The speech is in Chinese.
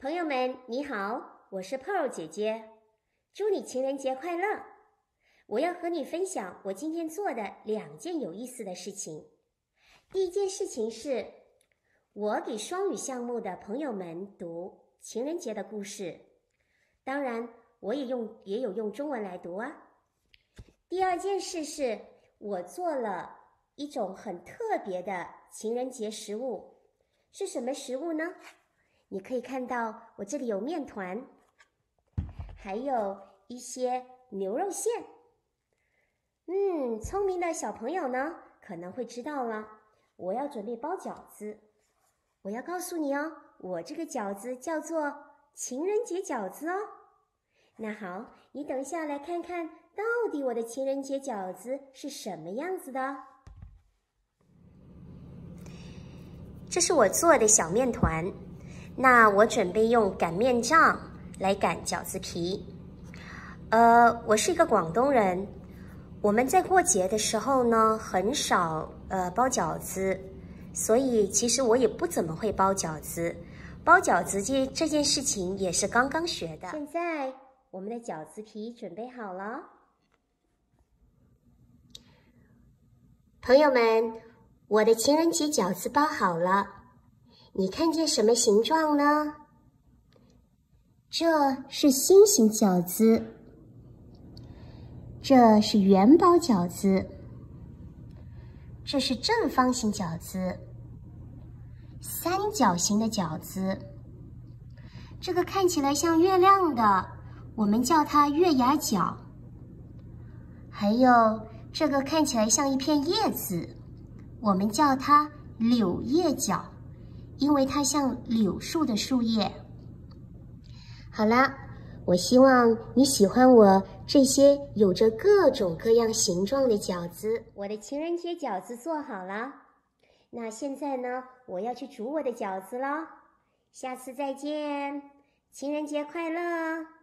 朋友们，你好，我是 Pearl 姐姐，祝你情人节快乐！我要和你分享我今天做的两件有意思的事情。第一件事情是，我给双语项目的朋友们读情人节的故事，当然我也用也有用中文来读啊。第二件事是我做了一种很特别的情人节食物，是什么食物呢？你可以看到我这里有面团，还有一些牛肉馅。嗯，聪明的小朋友呢可能会知道了。我要准备包饺子，我要告诉你哦，我这个饺子叫做情人节饺子哦。那好，你等下来看看到底我的情人节饺子是什么样子的。这是我做的小面团。那我准备用擀面杖来擀饺子皮。呃，我是一个广东人，我们在过节的时候呢，很少呃包饺子，所以其实我也不怎么会包饺子。包饺子这这件事情也是刚刚学的。现在我们的饺子皮准备好了，朋友们，我的情人节饺子包好了。你看见什么形状呢？这是心形饺子，这是元宝饺子，这是正方形饺子，三角形的饺子。这个看起来像月亮的，我们叫它月牙饺。还有这个看起来像一片叶子，我们叫它柳叶饺。因为它像柳树的树叶。好啦，我希望你喜欢我这些有着各种各样形状的饺子。我的情人节饺子做好了，那现在呢，我要去煮我的饺子了。下次再见，情人节快乐！